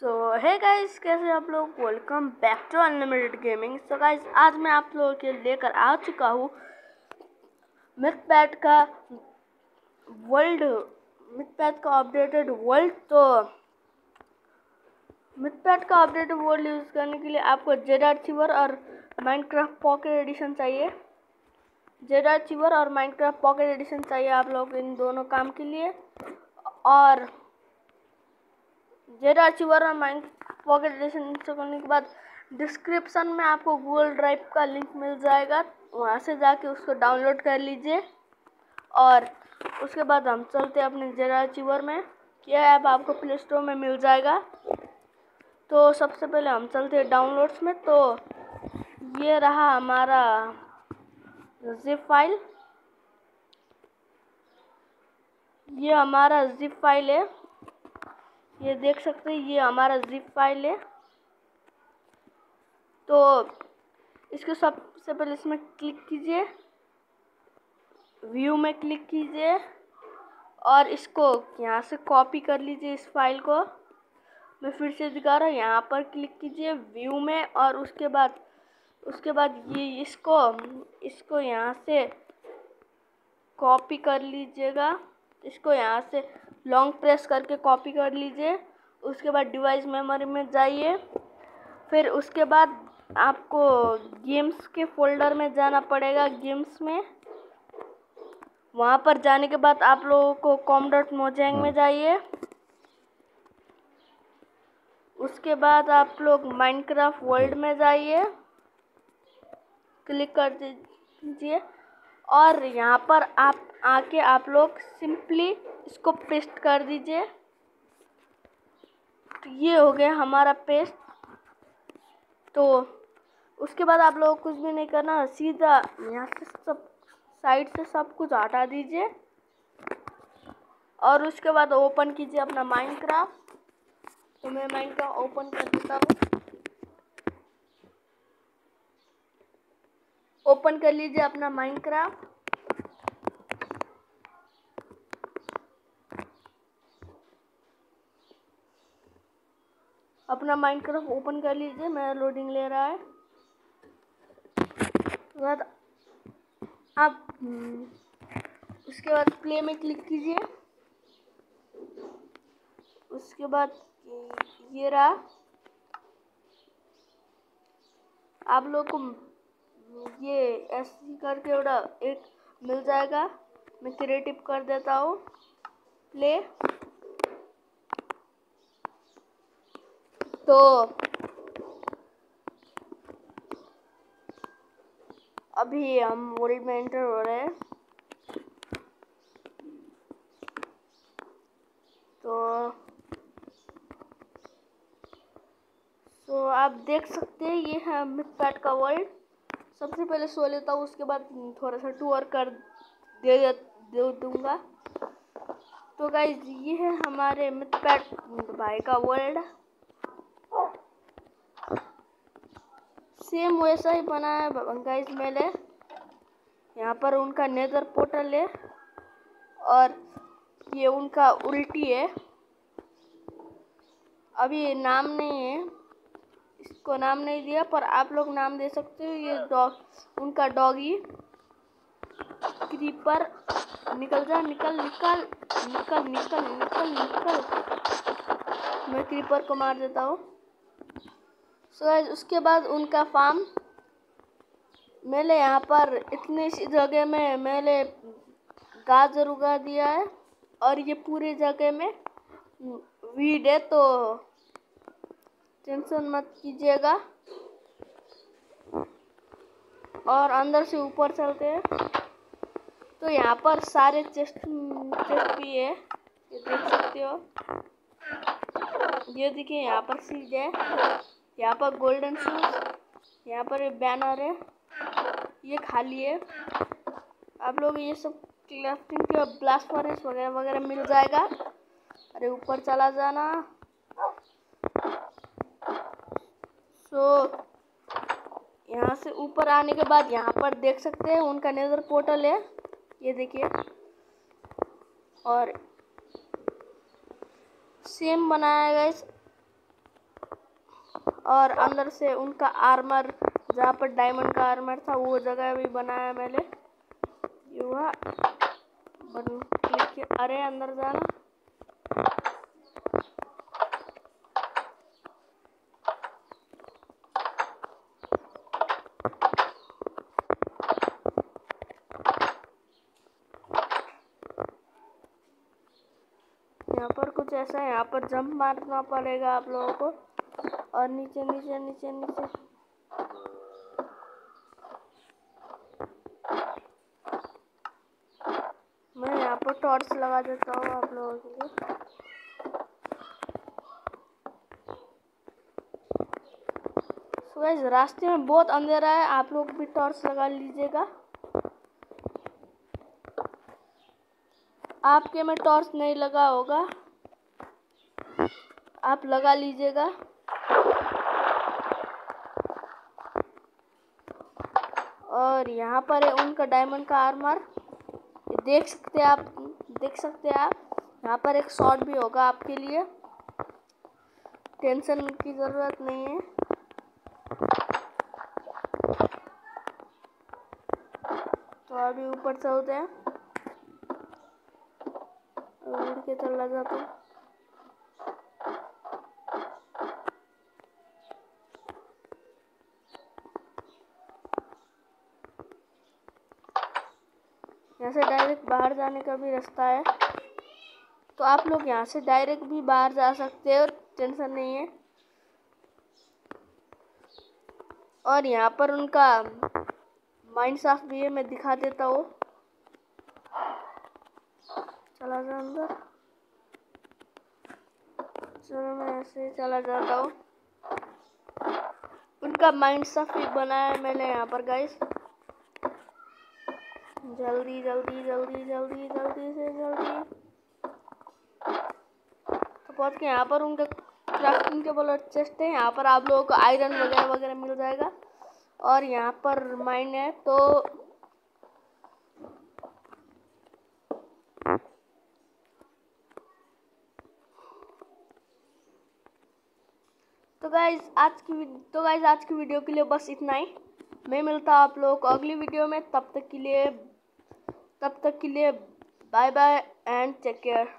सो है गाइस कैसे आप लोग? Welcome back to unlimited gaming so guys आज मैं आप लोगों के लेकर आ चुका हूँ मिथ पैड का वर्ल्ड मिथ पैड का अपडेटेड वर्ल्ड तो मिथ पैड का अपडेटेड वर्ल्ड यूज़ करने के लिए आपको जेड आर्चिवर और माइनक्राफ्ट पॉकेट एडिशन चाहिए। जेड आर्चिवर और माइनक्राफ्ट पॉकेट एडिशन चाहिए आप लोग इन दोनों काम के लिए। और जेड अचीवर और माइंड पॉकेट एडिशन इंस्टॉल करने के बाद डिस्क्रिप्शन में आपको गूगल ड्राइव का लिंक मिल जाएगा। वहाँ से जाके उसको डाउनलोड कर लीजिए। और उसके बाद हम चलते हैं अपने जेड अचीवर में। यह ऐप आपको प्ले स्टोर में मिल जाएगा। तो सबसे पहले हम चलते हैं डाउनलोड्स में। तो ये रहा हमारा जिप फ़ाइल ये हमारा जिप फ़ाइल है। ये देख सकते हैं, ये हमारा जिप फ़ाइल है। तो इसको सबसे पहले इसमें क्लिक कीजिए। व्यू में क्लिक कीजिए। और इसको यहाँ से कॉपी कर लीजिए इस फ़ाइल को। मैं फिर से दिखा रहा हूँ, यहाँ पर क्लिक कीजिए व्यू में और उसके बाद उसके बाद ये इसको इसको यहाँ से कॉपी कर लीजिएगा। इसको यहाँ से लॉन्ग प्रेस करके कॉपी कर लीजिए। उसके बाद डिवाइस मेमोरी में जाइए। फिर उसके बाद आपको गेम्स के फोल्डर में जाना पड़ेगा गेम्स में। वहाँ पर जाने के बाद आप लोगों को कॉम डॉट मोजैंग में जाइए। उसके बाद आप लोग माइनक्राफ्ट वर्ल्ड में जाइए। क्लिक कर दीजिए। और यहाँ पर आप आके आप लोग सिंपली इसको पेस्ट कर दीजिए। तो ये हो गया हमारा पेस्ट। तो उसके बाद आप लोग कुछ भी नहीं करना, सीधा यहाँ से सब, साइड से सब कुछ हटा दीजिए। और उसके बाद ओपन कीजिए अपना माइनक्राफ्ट। तो मैं माइनक्राफ्ट ओपन कर देता हूँ। ओपन कर लीजिए अपना माइनक्राफ्ट। अपना माइनक्राफ्ट ओपन कर लीजिए मेरा लोडिंग ले रहा है। बाद आप हम्म, उसके बाद प्ले में क्लिक कीजिए। उसके बाद ये रहा। आप लोग को ये ऐसे करके एक मिल जाएगा। मैं क्रिएटिव कर देता हूँ। प्ले तो अभी हम वर्ल्ड में एंटर हो रहे हैं। तो तो आप देख सकते हैं, ये है मिथ का वर्ल्ड सबसे पहले सो लेता हूँ, उसके बाद थोड़ा सा टूर कर दे दे दूँगा। तो गाइज़ ये है हमारे मिथ भाई का वर्ल्ड सेम वैसा ही बना है गाइस मैंने यहाँ पर उनका नेदर पोर्टल है और ये उनका उल्टी है। अभी नाम नहीं है, इसको नाम नहीं दिया, पर आप लोग नाम दे सकते हो। ये डॉग उनका डॉगी क्रीपर निकल जा, निकल निकल निकल निकल निकल निकल। मैं क्रीपर को मार देता हूँ। सो so, उसके बाद उनका फार्म मैंने यहाँ पर इतनी सी जगह में मैंने गाजर उगा दिया है और ये पूरी जगह में वीड है तो टेंशन मत कीजिएगा। और अंदर से ऊपर चलते हैं। तो यहाँ पर सारे चेस्ट चेस्ट भी है। ये देख सकते हो। ये देखिए यहाँ पर सीज है। यहाँ पर गोल्डन शूज़ यहाँ पर बैनर है ये खाली है। आप लोग ये सब क्राफ्टिंग के ब्लास्ट फॉरेस्ट वगैरह वगैरह मिल जाएगा। अरे ऊपर चला जाना। सो so, यहाँ से ऊपर आने के बाद यहाँ पर देख सकते हैं उनका नेजर पोर्टल है। ये देखिए। और सेम बनाया गया और अंदर से उनका आर्मर जहाँ पर डायमंड का आर्मर था, वो जगह भी बनाया मैंने। ये हुआ। बन अरे, अंदर जाना। यहाँ पर कुछ ऐसा है। यहाँ पर जंप मारना पड़ेगा आप लोगों को। और नीचे नीचे नीचे नीचे। मैं यहाँ पर टॉर्च लगा देता हूँ आप लोगों के लिए। रास्ते में बहुत अंधेरा है, आप लोग भी टॉर्च लगा लीजिएगा। आपके में टॉर्च नहीं लगा होगा। आप लगा लीजिएगा। और यहाँ पर है उनका डायमंड का आर्मर देख सकते हैं आप, देख सकते हैं आप। यहाँ पर एक शॉट भी होगा आपके लिए। टेंशन की ज़रूरत नहीं है। तो अभी ऊपर चलते हैं उड़ के चला जाता यहाँ से डायरेक्ट बाहर जाने का भी रास्ता है। तो आप लोग यहाँ से डायरेक्ट भी बाहर जा सकते हो टेंशन नहीं है। और यहाँ पर उनका माइंड साफ़ भी है, मैं दिखा देता हूँ। चला जा अंदर। चलो मैं ऐसे चला जाता हूँ। उनका माइंड सफी बनाया है मैंने यहाँ पर गाइस जल्दी जल्दी जल्दी जल्दी जल्दी से जल्दी। तो पहुँच के यहाँ पर उनके क्राफ्टिंग के बोलो चेस्ट है। यहाँ पर आप लोगों को आयरन वगैरह वगैरह मिल जाएगा। और यहाँ पर माइन है तो तो गाइज़ आज की तो गाइज़ आज की वीडियो के लिए बस इतना ही। मैं मिलता हूँ आप लोगों को अगली वीडियो में। तब तक के लिए तब तक के लिए bye bye and take care